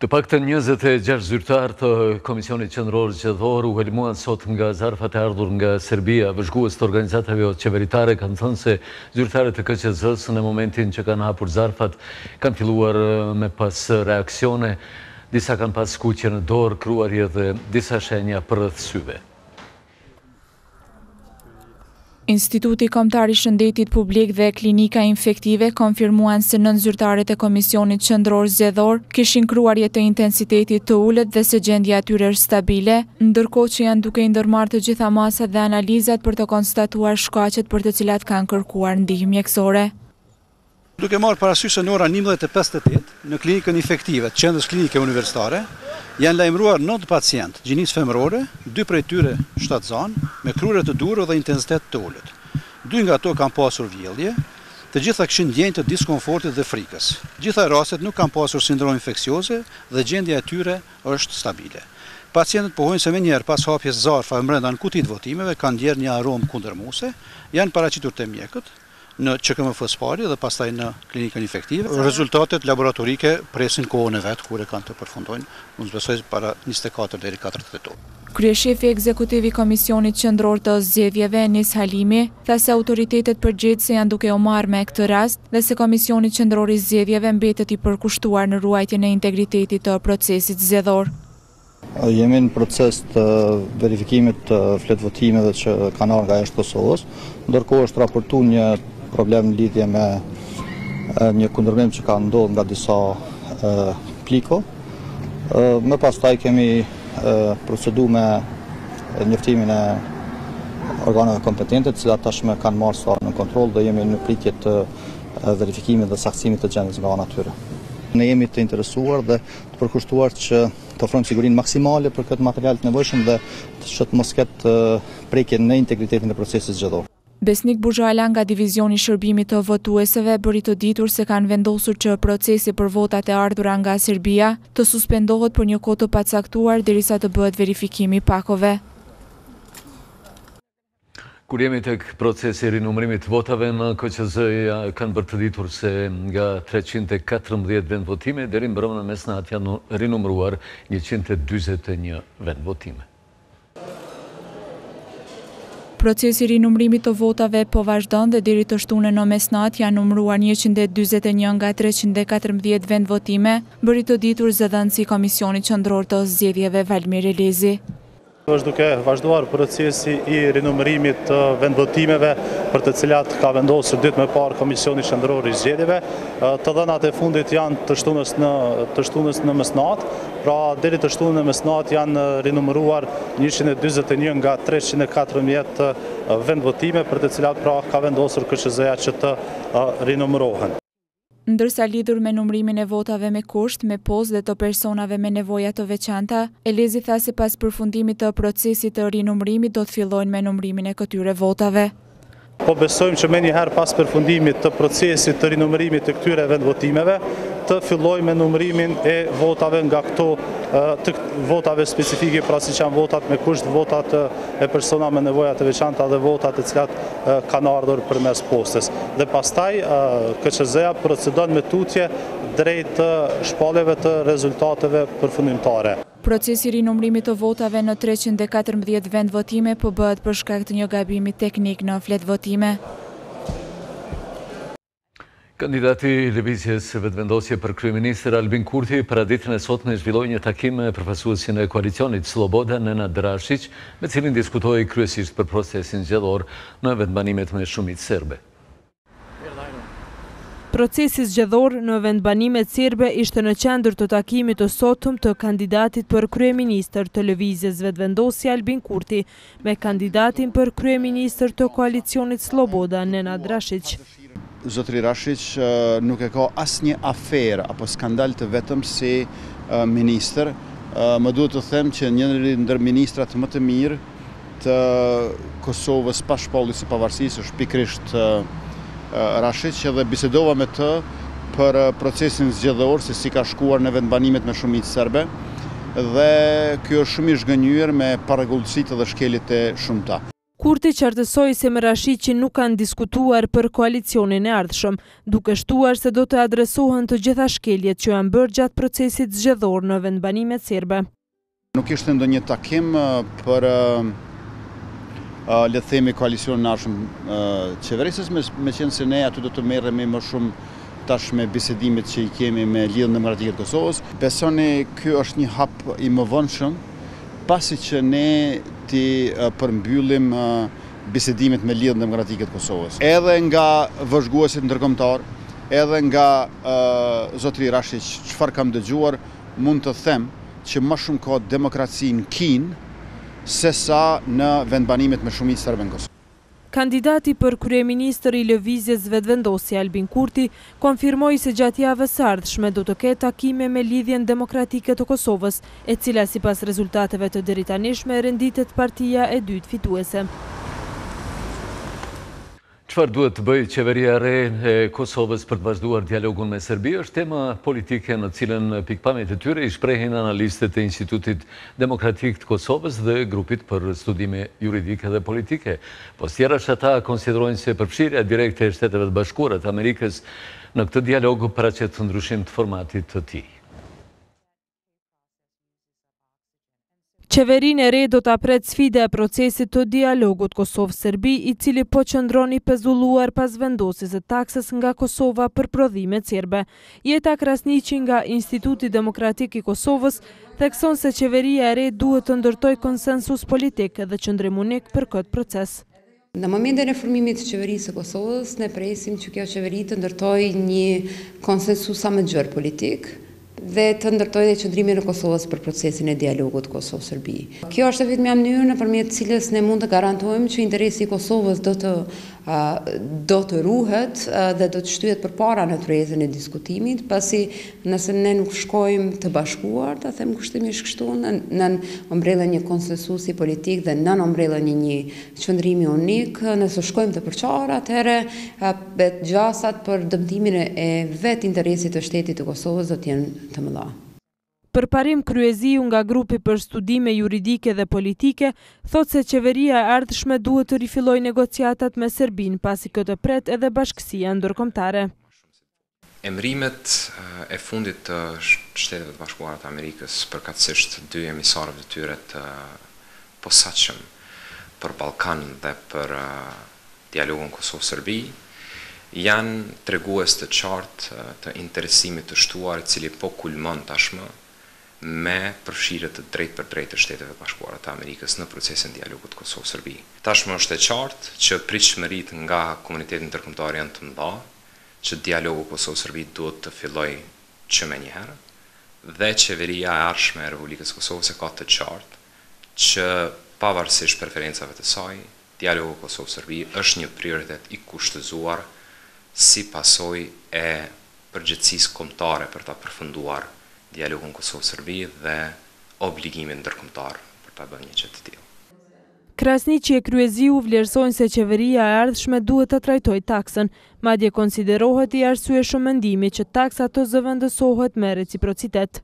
Të paktën njëzet e gjashtë zyrtarë të Komisionit Qendror Zgjedhor u helmuan sot nga zarfat e ardhur nga Serbia. Vëzhgues të organizatave jo qeveritare kanë thënë se zyrtarët e KQZ-së në momentin që kanë hapur zarfat kanë filluar me pas reaksione, disa kanë pas skuqje në dorë, kruarje dhe disa shenja përreth syve. Instituti Kombëtar i Shëndetit Publik dhe Klinika Infektive konfirmuan se nëntë zyrtarët e Komisionit Qendror Zgjedhor kishin kruarje të intensitetit të ulët dhe se gjendja e tyre është stabile, ndërkohë që janë duke i ndërmarrë të gjitha masat dhe analizat për të konstatuar shkaqet për të cilat kanë kërkuar ndihmë mjekësore. Duke marrë parasysh se në ora njëmbëdhjetë e pesëdhjetë e tetë, në Klinikën Infektive të Qendrës Klinike Universitare, janë lajmëruar nëntë pacientë gjinisë femërore, dy prej tyre shtatëzanë, me kruarje të duarve dhe intensitet të ulët. Dy nga to kanë pasur vjellje, të gjitha kishin ndjenjë të diskomfortit dhe frikës. Gjitha rastet nuk kanë pasur sindromë infeksioze dhe gjendja e tyre është stabile. Pacientët pohojnë se menjëherë pas hapjes zarfave brenda në kutitë e votimeve kanë ndjerë një aromë kundërmuese, janë paraqitur te mjekët, në QKMF së pari dhe pastaj në Klinikën Infektive. Rezultatet laboratorike presin kohën e vet kur e kanë të përfundojnë, unë s'besoj para njëzet e katër deri katërdhjetë e tetë orë. Kryeshefi ekzekutiv i Komisionit Qendror të Zgjedhjeve, Enis Halimi, tha se autoritetet përgjegjëse janë duke u marrë me këtë rast dhe se Komisioni Qendror i Zgjedhjeve mbetet i përkushtuar në ruajtjen e integritetit të procesit zgjedhor. Jemi në proces të verifikimit të fletëvotimeve që kanë ardhë nga jashtë Kosovës, ndërkohë është raportu një problem në lidhje me një kundërmim që ka ndodhë nga disa pliko. Më pastaj kemi procedu me njoftimin e organeve kompetente, të cilat tashmë kanë marrë masa në kontrol dhe jemi në pritje të verifikimit dhe saktësimit të gjendjes nga ana e tyre. Ne jemi të interesuar dhe të përkushtuar që të ofrojmë sigurinë maksimale për këtë material të nevojshëm dhe që të mos ketë prekje në integritetin e procesit zgjedhor. Besnik Buzhala nga Divizioni i Shërbimit të Votuesëve bëri të ditur se kanë vendosur që procesi për votat e ardhura nga Serbia të suspendohet për një kohë të pacaktuar derisa të bëhet verifikimi i pakove. Kur jemi tek procesi i rinumërimit të votave, në KQZ kanë bërë të ditur se nga treqind e katërmbëdhjetë vendvotime, deri mbrëmë në mesnatë janë rinumëruar njëqind e dyzet e një vendvotime. Procesi i rinumërimit të votave po vazhdon dhe deri të shtunën në mesnatë janë numëruar njëqind e dyzet e një nga treqind e katërmbëdhjetë vendvotime, bëri të ditur zëdhënësi i Komisionit Qendror të Zgjedhjeve, Valmir Elezi. Është duke vazhduar procesi i rinumërimit të vendvotimeve për të cilat ka vendosur ditë më parë Komisioni Qendror i Zgjedhjeve. Të dhënat e fundit janë të shtunës e të shtunës në mesnatë, pra deri të shtunën në mesnatë janë rinumëruar njëqind e dyzet e një nga treqind e katërmbëdhjetë vendvotime për të cilat pra ka vendosur KQZ-ja që të rinumërohen. Ndërsa lidhur me numërimin e votave me kusht, me postë dhe të personave me nevoja të veçanta, Elezi tha se pas përfundimit të procesit të rinumërimit do të fillojnë me numërimin e këtyre votave. Po besojmë që menjëherë pas përfundimit të procesit të rinumërimit të këtyre vendvotimeve, të fillojnë me numërimin e votave nga këto të votave specifike, pra siç janë votat me kusht, votat e persona me nevoja të veçanta dhe vota të cilat kanë ardhur përmes postës. Dhe pastaj KQZ-ja procedon më tutje drejt shpalljeve të rezultateve përfundimtare. Procesi i rinumërimit të votave në treqind e katërmbëdhjetë vendvotime po bëhet për shkak të një gabimi teknik në fletëvotime. Kandidati i Lëvizjes Vetëvendosje për kryeministër, Albin Kurti, paraditen e sotme zhvilloi një takim me përfaqësuesin e koalicionit, Slloboda, Nenad Rashiq, me të cilin diskutoi kryesisht për procesin zgjedhor në vendbanimet me shumicë serbe. Procesi zgjedhor në vendbanimet serbe ishte në qendër të takimit të sotëm të kandidatit për kryeministër të Lëvizjes Vetëvendosje, Albin Kurti, me kandidatin për kryeministër të koalicionit Slloboda, Nenad Rashiq. Zotëri Rashiq nuk e ka asnjë aferë apo skandal të vetëm si ministër. Më duhet të them që njëri ndër ministrat më të mirë të Kosovës pas shpalljes së pavarësisë është pikërisht Rashiq dhe bisedova me të, për procesin zgjedhor se si ka shkuar në vendbanimet me shumicë serbe dhe ky është shumë i zhgënjyer me parregullsitë dhe shkeljet e shumta. Kurti qartësoi se me Rashiqin nuk kanë diskutuar për koalicionin e ardhshëm, duke shtuar se do të adresohen të gjitha shkeljet që janë bërë gjatë procesit zgjedhor në vendbanimet serbe. Nuk ishte ndonjë takim për le të themi koalicionin e ardhshëm qeverisës, meqenëse ne aty do të merremi më shumë tash me bisedimet që i kemi me Lidhjen Demokratike të Kosovës. Besoj ky është një hap i mëvonshëm pasi që ne t'i përmbyllim bisedimet me Lidhjen Demokratike të Kosovës. Edhe nga vëzhguesit ndërkombëtarë, edhe nga zotëri Rashiq, çfarë kam dëgjuar, mund të them, që më shumë ka demokraci në Kinë sesa në vendbanimet me shumicë serbe në Kosovë. Kandidati për kryeministër i Lëvizjes Vetëvendosje Albin Kurti konfirmoi se gjatë javës së ardhshme do të ketë takime me Lidhjen Demokratike të Kosovës, e cila sipas rezultateve të deritanishme renditet partia e dytë fituese. Çfarë duhet të bëjë Qeveria e re e Kosovës për të vazhduar dialogun me Serbi është tema politike në të cilën pikëpamjet e tyre i shprehin analistët e Institutit Demokratik të Kosovës dhe Grupit për Studime Juridike dhe Politike. Pos tjerash ata konsiderojnë se përfshirja direkte e Shteteve të Bashkuara të Amerikës në këtë dialog paraqet ndryshim të formatit të tij. Qeverinë e re do ta pret sfida e procesit të dialogut Kosovë-Serbi, i cili po qëndron i pezulluar pas vendosjes së taksës nga Kosova për prodhimet serbe. Jeta Krasniqi nga Instituti Demokratik i Kosovës thekson se qeveria e re duhet të ndërtojë konsensus politik dhe qëndrim unik për këtë proces. Në momentin e formimit të Qeverisë së Kosovës, ne presim që kjo Qeveri të ndërtojë një konsensus sa më të gjerë politik dhe të ndërtojë dhe qëndrimin e Kosovës për procesin e dialogut Kosovë-Serbi. Kjo është e vetmja mënyrë nëpërmjet të cilës ne mund të garantojmë që interesi i Kosovës do të do të ruhet dhe do të shtyhet përpara në tryezën e diskutimit, pasi nëse ne nuk shkojmë të bashkuar, ta them kushtimisht kështu, nën nën ombrellën e një konsensusi politik dhe nën ombrellën e një Qëndrimi unik, nëse shkojmë të përçarë, atëherë vetë gjasat për dëmtimin e vetë interesit të shtetit të Kosovës do të jenë të mëdha. Përparim Kryeziu nga Grupi për Studime Juridike dhe Politike thotë se qeveria e ardhshme duhet të rifillojë negociatat me Serbinë pasi këtë pret edhe bashkësia ndërkombëtare. Emërimet e fundit të Shteteve të Bashkuara të Amerikës, përkatësisht dy emisarëve të tyre të posaçëm për Ballkan dhe për dialogun Kosovë-Serbi, janë tregues të qartë të interesimit të shtuar i cili po kulmon tashmë me përfshirje të drejtpërdrejtë të Shteteve të Bashkuara të Amerikës në procesin e dialogut Kosovë-Serbi. Tashmë është e qartë që pritshmëritë nga komuniteti ndërkombëtar janë të mëdha, që dialogu Kosovë-Serbi duhet të fillojë që menjëherë dhe qeveria e ardhshme e Republikës së Kosovës e ka të qartë që pavarësisht preferencave të saj, dialogu Kosovë-Serbi është një prioritet i kushtëzuar si pasojë e përgjegjësisë kombëtare për ta përfunduar dialogun Kosovë-Serbi dhe obligimit ndërkombëtar për ta bënë një gjë të tillë. Krasniqi e Kryeziu vlerësojnë se qeveria e ardhshme duhet ta trajtojë taksën, madje konsiderohet i arsyeshëm mendimi që taksa të zëvendësohet me reciprocitet.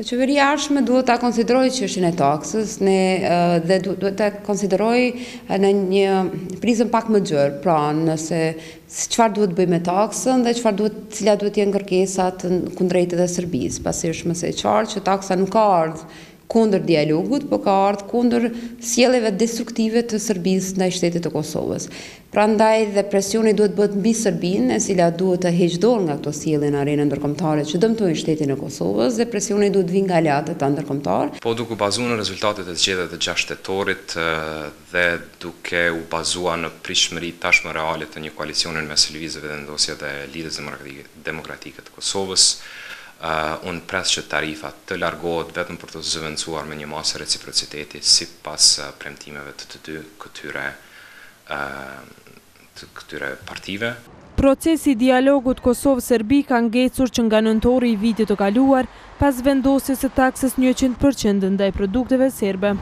Qeveria e ardhshme duhet ta konsiderojë çështjen e taksës dhe duhet ta konsiderojë në një prizëm pak më gjërë, pra nëse çfarë duhet të bëjë me taksën dhe çfarë duhet cilat duhet të jenë kërkesat kundrejt dhe Serbisë, pasi është më se e qartë që taksa nuk ka ardh kundër dialogut, po ka ardh kundër sjelljeve destruktive të Serbisë ndaj shtetit të Kosovës. Prandaj dhe presioni duhet të bëhet mbi Serbinë, e cila duhet të heqë dorë nga këto sjellje në arenën ndërkombëtare që dëmtojnë shtetin e Kosovës dhe presioni duhet të vijë nga aleatët tanë ndërkombëtarë. Po duke u bazu në rezultatet e zgjedhjeve të gjashtë tetorit dhe duke u bazu në pritshmëritë tashmë reale të një koalicioni në mes Lëvizjes Vetëvendosje dhe Lidhjes Demokratike të Kosovës, Unë pres që tarifa të largohet vetëm për t'u zëvendësuar me një masë reciprociteti sipas premtimeve të të dy këtyre të këtyre partive. Procesi i dialogut Kosovë-Serbi ka ngecur që nga nëntori i vitit të kaluar, pas vendosjes së taksës njëqind për qind ndaj produkteve serbe.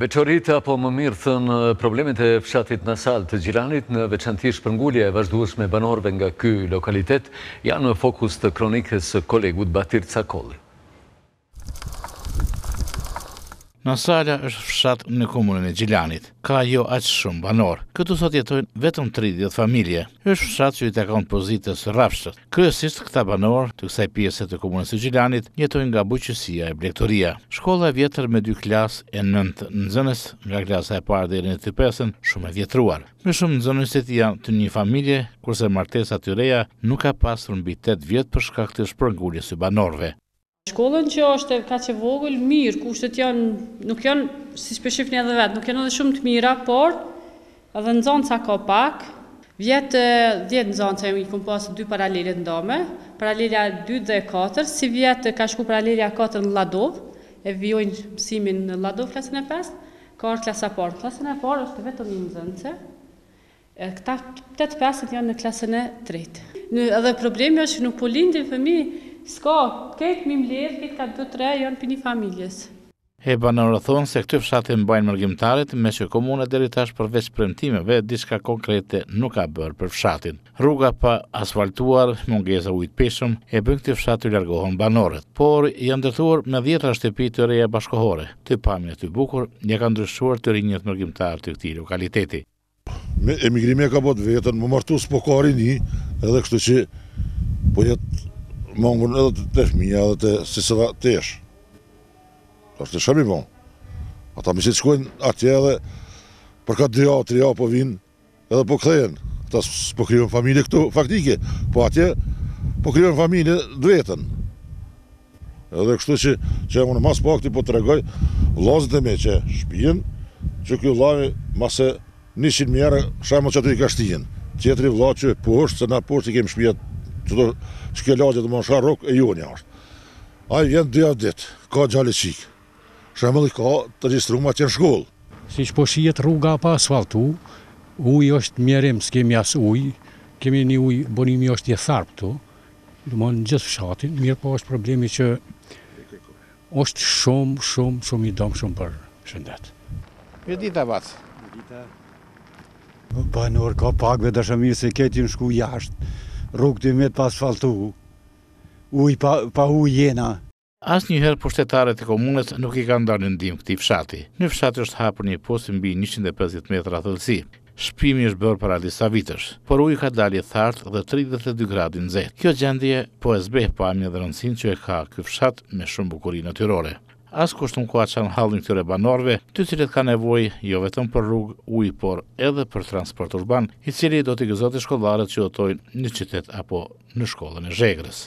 Veçoritë apo më mirë thënë problemet e fshatit Nasalë të Gjilanit, në veçanti shpërngulja e vazhdueshme e banorëve nga ky lokalitet, janë në fokus të kronikës së kolegut Batir Cakolli. Nasala është fshat në komunën e Gjilanit. Ka jo aq shumë banorë. Këtu sot jetojnë vetëm tridhjetë familje. Është fshat që i takon pozitës së rrafshët. Kryesisht këta banorë të kësaj pjese të komunës së Gjilanit jetojnë nga bujqësia e blegtoria. Shkolla e vjetër me dy klasë e nëntë nxënës, nga klasa e parë deri në të pestën, shumë e vjetruar. Më shumë nxënësit janë të një familje, kurse martesa të reja nuk ka pasur mbi tetë vjet për shkak të shpërnguljes së banorëve. Shkollën që është kaq e vogël, mirë, kushtet janë, nuk janë, siç po e shihni edhe vetë, nuk janë edhe shumë të mira, por edhe nxënësa ka pak. Vjet 10 nxënësa i kam pasë dy paralele të ndame, paralelja e dytë dhe e katërt, sivjet ka shku paralelja e katërt në Lladovë, e vijojnë mësimin në Lladovë klasën e pestë, ka ardh klasa e parë. Në klasën e parë është vetëm një nxënëse. Këta tetë vetë janë në klasën e tretë. Edhe problemi është që nuk po lindin fëmijë, s'ka, krejt mi mbledh, krejt ka dy tre janë prej një familjes. E banorët thonë se këtë fshat e mbajnë mërgimtarët, meqë komuna deri tash përveç premtimeve, diçka konkrete nuk ka bërë për fshatin. Rruga pa asfaltuar, mungesa ujit të pijshëm, e bëjnë këtë fshat të largohen banorët. Por, janë ndërtuar me dhjetra shtëpi të reja bashkohore, të pamje të bukur, ia kanë ndryshuar të rinjët mërgimtarë të këtij lokaliteti. Emigrimi e ka bo t'vetën, më martu s'po ka rini, edhe kështu që po jetë mangun edhe te fëmija edhe të si se dhe të eshë. Ka shtë shëmi bon. Ata mi si të shkojnë atje edhe për ka dy a tri javë po vinë edhe po këthejen. Ata s'po krijojnë familje këtu, faktike, po atje po krijojnë familje të vetën. Edhe kështu që që unë mas pakti po tregoj vllazët e mi që shpien që ky vllai ma se njëqind mijë euro shembull që aty i ka shtijen Tjetri vlla që poshtë se na poshtë i kemi shpia qeto çka lagje domethënë çka rrok e jona është ai vjen dy javë ditë ka djalë e çikë Shembull i ka të regjistrumë që në shkollë. Siç po shihet rruga e paasfaltu, uji është mjerim s'kemi as ujë, kemi një ujë, burimi është i thartë këtu, domthonë në gjithë fshatin, mirëpo është problemi që është shumë, shumë, shumë i dëmshëm për shëndet. Një ditë e bac. Një ditë e. Banor ka pak vetë do shumica se kanë shku jashtë, rruga ka metë pa asfaltu, ujë pa, pa ujë jena. Asnjëherë pushtetarët e komunës nuk i kanë dalë në ndihmë këtij fshati. Në fshat është hapur një pus mbi njëqind e pesëdhjetë metra thellësi. Shpimi është bërë para disa vitesh, por uji ka dalë i thartë dhe tridhjetë e dy gradë i nxehtë. Kjo gjendje po e zbeh pamjen dhe rëndësinë që e ka ky fshat me shumë bukuri natyrore. Askush nuk ua çan hallin këtyre banorëve, të cilët kanë nevojë jo vetëm për rrugë, ujë, por edhe për transport urban, i cili do t'i gëzonte shkollarët që udhëtojnë në qytet apo në shkollën e Zhegrës.